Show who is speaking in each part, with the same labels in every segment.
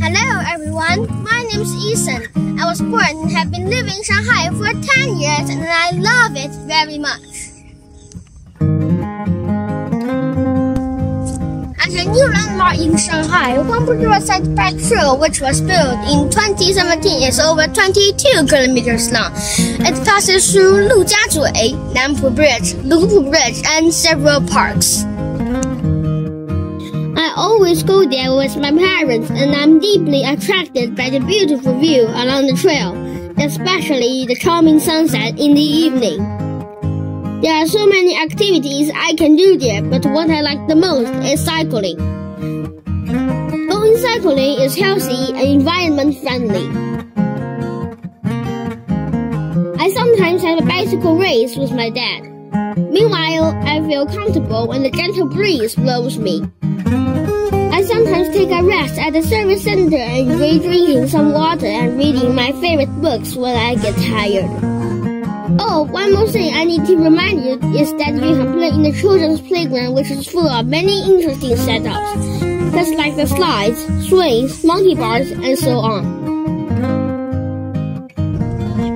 Speaker 1: Hello everyone, my name is Ethan. I was born and have been living in Shanghai for 10 years and I love it very much. As a new landmark in Shanghai, Huangpu Riverside Bike Trail, which was built in 2017, is over 22 kilometers long. It passes through Lujiazui, Nanpu Bridge, Lupu Bridge, and several parks. Always go there with my parents, and I'm deeply attracted by the beautiful view along the trail, especially the charming sunset in the evening. There are so many activities I can do there, but what I like the most is cycling. Going cycling is healthy and environment friendly. I sometimes have a bicycle race with my dad. Meanwhile, I feel comfortable when the gentle breeze blows me. Sometimes take a rest at the service center and enjoy drinking some water and reading my favorite books when I get tired. Oh, one more thing I need to remind you is that you can play in the children's playground which is full of many interesting setups, just like the slides, swings, monkey bars, and so on.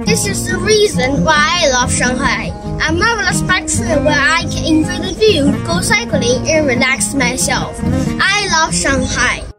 Speaker 1: This is the reason why I love Shanghai a marvelous trail where I can enjoy the view, go cycling, and relax myself. I love Shanghai.